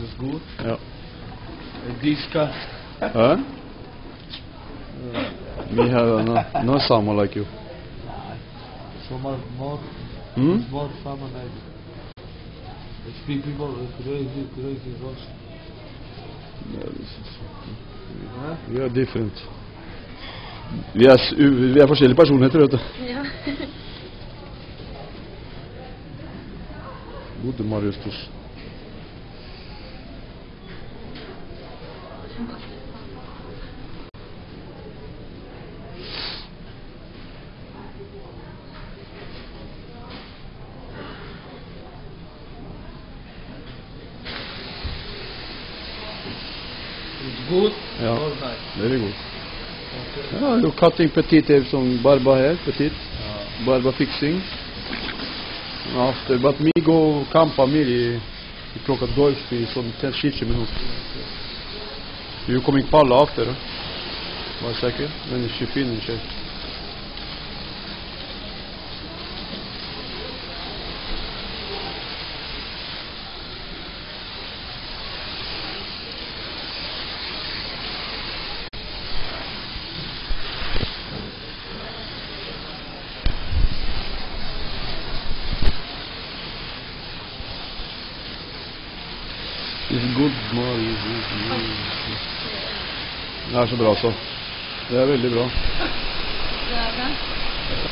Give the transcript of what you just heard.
It's good. Ja. Uh, This car. Huh? Me have no, no someone like you. Some are more, Hmm? more fun than I do. Speak people are crazy, crazy Russian. Huh? Vi er different. Vi er, u- vi er forskjellige personligheter, vet du. Ja. Bodde Marius Tuss. Good. Ja. All night. Very good. Okay. Ja, you cutting petit er som barba her, petit. Uh, Barba fixing. After, but me go campa miri i klokka 12 i sånn 10-20 minutter. You coming palla after, huh? One second, when she finish it. It's good, Marius. Det er så bra, så. Det er veldig bra. Det er bra.